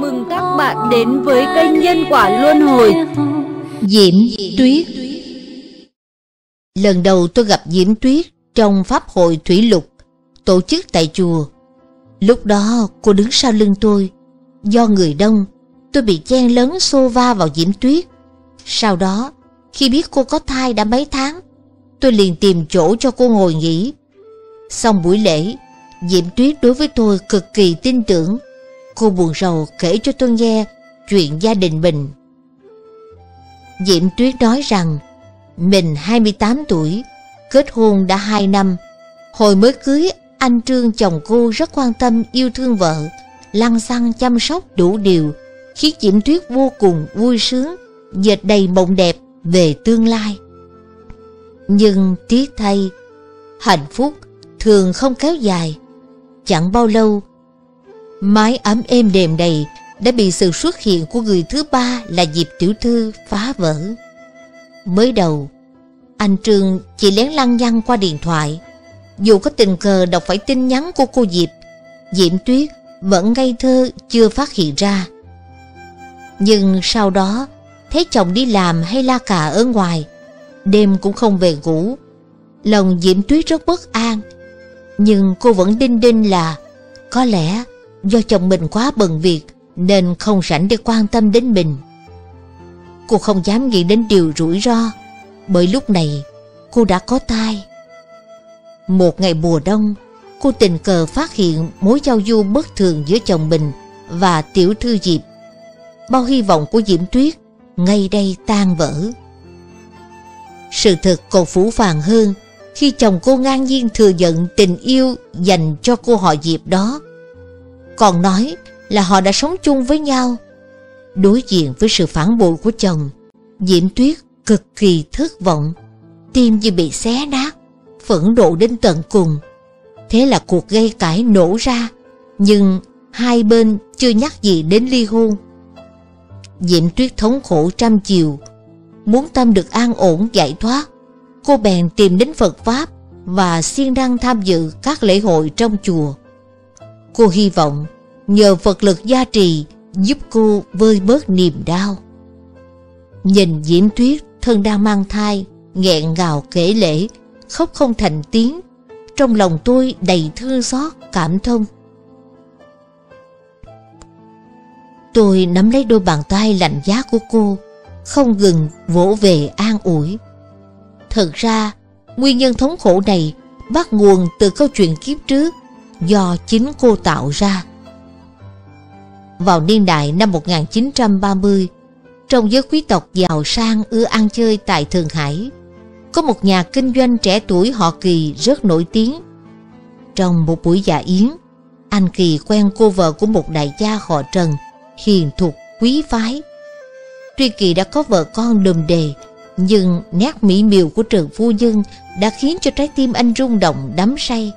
mừng các bạn đến với kênh Nhân Quả Luân Hồi Diễm Tuyết Lần đầu tôi gặp Diễm Tuyết trong Pháp hội Thủy Lục tổ chức tại chùa. Lúc đó cô đứng sau lưng tôi. Do người đông, tôi bị chen lớn xô va vào Diễm Tuyết. Sau đó, khi biết cô có thai đã mấy tháng, tôi liền tìm chỗ cho cô ngồi nghỉ. Xong buổi lễ, Diễm Tuyết đối với tôi cực kỳ tin tưởng. Cô buồn rầu kể cho tôi nghe chuyện gia đình mình. Diễm Tuyết nói rằng mình 28 tuổi, kết hôn đã 2 năm. Hồi mới cưới, anh Trương chồng cô rất quan tâm yêu thương vợ, lăng xăng chăm sóc đủ điều, khiến Diễm Tuyết vô cùng vui sướng, dệt đầy mộng đẹp về tương lai. Nhưng tiếc thay, hạnh phúc thường không kéo dài. Chẳng bao lâu, mái ấm êm đềm đầy đã bị sự xuất hiện của người thứ ba là Diệp Tiểu Thư phá vỡ. Mới đầu, anh Trương chỉ lén lăng nhăng qua điện thoại. Dù có tình cờ đọc phải tin nhắn của cô Diệp, Diễm Tuyết vẫn ngây thơ chưa phát hiện ra. Nhưng sau đó, thấy chồng đi làm hay la cà ở ngoài, đêm cũng không về ngủ. Lòng Diễm Tuyết rất bất an, nhưng cô vẫn đinh đinh là có lẽ do chồng mình quá bận việc nên không rảnh để quan tâm đến mình. Cô không dám nghĩ đến điều rủi ro, bởi lúc này cô đã có thai. Một ngày mùa đông, cô tình cờ phát hiện mối giao du bất thường giữa chồng mình và tiểu thư Diệp. Bao hy vọng của Diễm Tuyết ngay đây tan vỡ. Sự thật còn phủ phàng hơn khi chồng cô ngang nhiên thừa nhận tình yêu dành cho cô họ Diệp đó. Còn nói là họ đã sống chung với nhau. Đối diện với sự phản bội của chồng, Diễm Tuyết cực kỳ thất vọng, tim như bị xé nát, phẫn nộ đến tận cùng. Thế là cuộc gây cãi nổ ra, nhưng hai bên chưa nhắc gì đến ly hôn. Diễm Tuyết thống khổ trăm chiều, muốn tâm được an ổn giải thoát. Cô bèn tìm đến Phật Pháp và siêng năng tham dự các lễ hội trong chùa. Cô hy vọng nhờ Phật lực gia trì giúp cô vơi bớt niềm đau. Nhìn Diễm Tuyết thân đang mang thai, nghẹn ngào kể lễ, khóc không thành tiếng, trong lòng tôi đầy thương xót, cảm thông. Tôi nắm lấy đôi bàn tay lạnh giá của cô, không ngừng vỗ về an ủi. Thật ra, nguyên nhân thống khổ này bắt nguồn từ câu chuyện kiếp trước do chính cô tạo ra. Vào niên đại năm 1930, trong giới quý tộc giàu sang ưa ăn chơi tại Thượng Hải, có một nhà kinh doanh trẻ tuổi họ Kỳ rất nổi tiếng. Trong một buổi dạ yến, anh Kỳ quen cô vợ của một đại gia họ Trần, hiền thục, quý phái. Tuy Kỳ đã có vợ con đùm đề, nhưng nét mỹ miều của Trần Phu Nhân đã khiến cho trái tim anh rung động đắm say.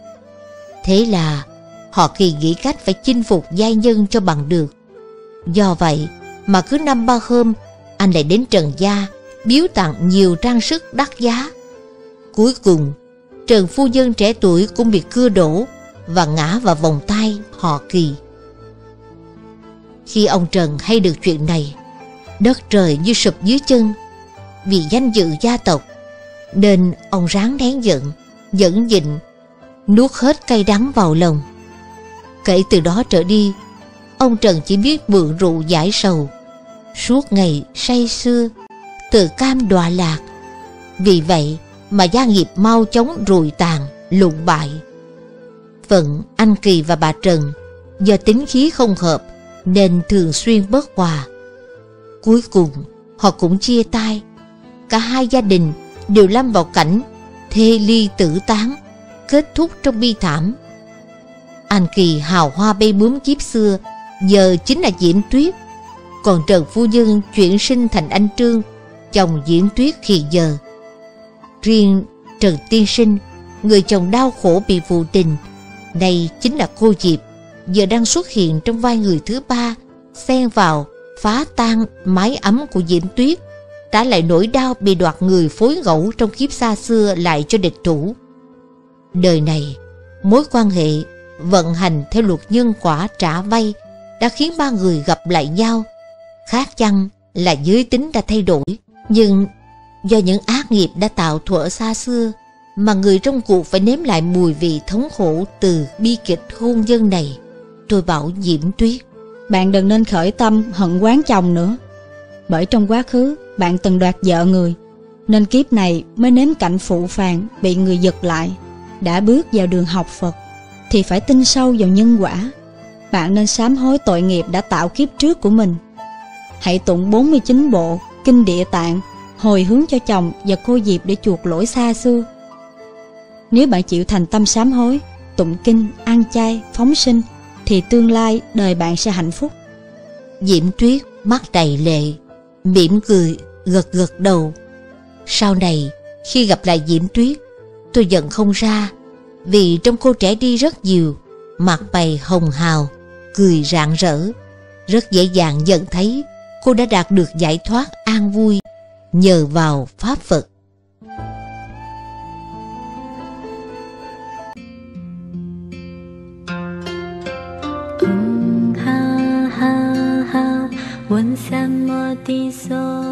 Thế là họ Kỳ nghĩ cách phải chinh phục giai nhân cho bằng được. Do vậy mà cứ năm ba hôm anh lại đến Trần Gia biếu tặng nhiều trang sức đắt giá. Cuối cùng, Trần Phu Nhân trẻ tuổi cũng bị cưa đổ và ngã vào vòng tay họ Kỳ. Khi ông Trần hay được chuyện này, đất trời như sụp dưới chân vì danh dự gia tộc, nên ông ráng nén giận, nhẫn nhịn, nuốt hết cay đắng vào lòng. Kể từ đó trở đi, ông Trần chỉ biết mượn rượu giải sầu, suốt ngày say sưa, từ cam đọa lạc. Vì vậy mà gia nghiệp mau chóng rùi tàn, lụng bại. Phận anh Kỳ và bà Trần do tính khí không hợp nên thường xuyên bất hòa. Cuối cùng họ cũng chia tay. Cả hai gia đình đều lâm vào cảnh thê ly tử tán, kết thúc trong bi thảm. Anh Kỳ hào hoa bay bướm kiếp xưa giờ chính là Diễm Tuyết. Còn Trần Phu Nhân chuyển sinh thành anh Trương, chồng Diễm Tuyết khi giờ. Riêng Trần Tiên Sinh, người chồng đau khổ bị phụ tình, này chính là cô Diệp, giờ đang xuất hiện trong vai người thứ ba, xen vào, phá tan mái ấm của Diễm Tuyết, trả lại nỗi đau bị đoạt người phối ngẫu trong kiếp xa xưa lại cho địch thủ. Đời này, mối quan hệ vận hành theo luật nhân quả trả vay đã khiến ba người gặp lại nhau. Khác chăng là giới tính đã thay đổi, nhưng do những ác nghiệp đã tạo thuở xa xưa mà người trong cuộc phải nếm lại mùi vị thống khổ từ bi kịch hôn nhân này. Tôi bảo Diễm Tuyết. Bạn đừng nên khởi tâm hận quán chồng nữa. Bởi trong quá khứ bạn từng đoạt vợ người, nên kiếp này mới nếm cảnh phụ phàng bị người giật lại. Đã bước vào đường học Phật thì phải tin sâu vào nhân quả. Bạn nên sám hối tội nghiệp đã tạo kiếp trước của mình. Hãy tụng 49 bộ Kinh Địa Tạng hồi hướng cho chồng và cô Diệp để chuộc lỗi xa xưa. Nếu bạn chịu thành tâm sám hối, tụng kinh, ăn chay, phóng sinh, thì tương lai đời bạn sẽ hạnh phúc. Diễm Tuyết mắt đầy lệ, mỉm cười, gật gật đầu. Sau này, khi gặp lại Diễm Tuyết, tôi giận không ra, vì trong cô trẻ đi rất nhiều, mặt mày hồng hào, cười rạng rỡ. Rất dễ dàng nhận thấy cô đã đạt được giải thoát an vui nhờ vào Pháp Phật. ha ha ha, 问三摩地所。